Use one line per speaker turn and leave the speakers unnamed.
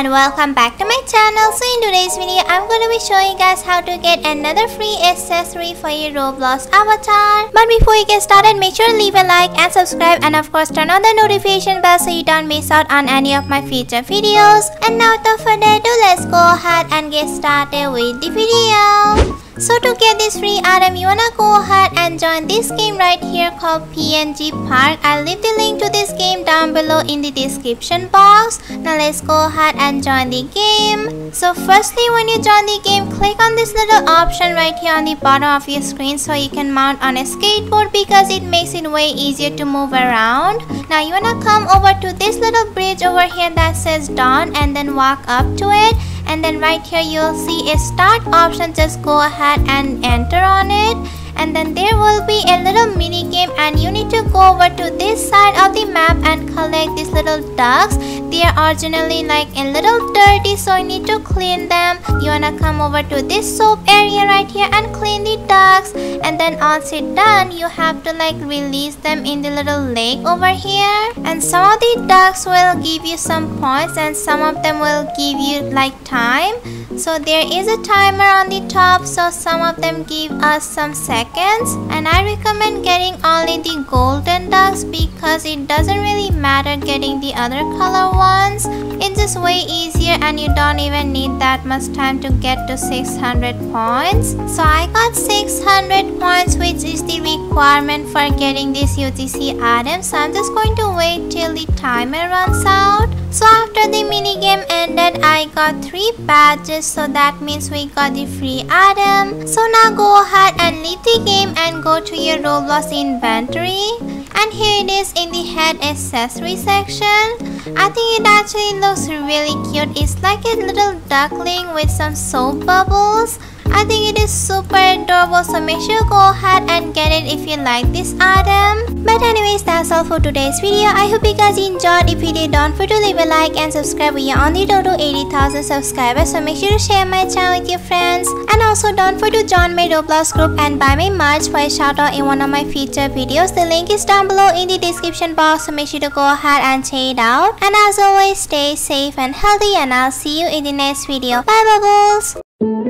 and welcome back to my channel. So in today's video, I'm going to be showing you guys how to get another free accessory for your Roblox avatar. But before you get started, make sure to leave a like and subscribe and of course turn on the notification bell so you don't miss out on any of my future videos. And now without further ado, let's go ahead and get started with the video. So to get this free item, you wanna go ahead and join this game right here called P&G Park. I'll leave the link to this game down below in the description box. Now let's go ahead and join the game. So firstly, when you join the game, click on this little option right here on the bottom of your screen so you can mount on a skateboard because it makes it way easier to move around. Now you wanna come over to this little bridge over here that says Dawn and then walk up to it and then right here you'll see a start option. Just go ahead and enter on it and then there will be a little mini game and you need to go over to this side of the map and collect these little ducks. They are originally like a little dirty so you need to clean them. You wanna come over to this soap area right here and clean the ducks. And then once it's done you have to like release them in the little lake over here. And some of the ducks will give you some points and some of them will give you like time. So there is a timer on the top so some of them give us some seconds and I recommend getting only the golden ducks because it doesn't really matter getting the other color ones. It's just way easier and you don't even need that much time to get to 600 points. So I got 600 points which is the requirement for getting this UGC item. So I'm just going to wait till the timer runs out. So after the mini game ended I got 3 badges so that means we got the free item. So now go ahead and leave the game and go to your Roblox inventory. And here it is in the head accessory section. I think it actually looks really cute. It's like a little duckling with some soap bubbles I think it is super adorable so make sure go ahead and get it if you like this item. But anyways that's all for today's video. I hope you guys enjoyed. If you did don't forget to leave a like and subscribe. We are on the road to 80,000 subscribers so make sure to share my channel with your friends. And also don't forget to join my Roblox group and buy my merch for a shout out in one of my future videos. The link is down below in the description box so make sure to go ahead and check it out. And as always stay safe and healthy and I'll see you in the next video. Bye bubbles!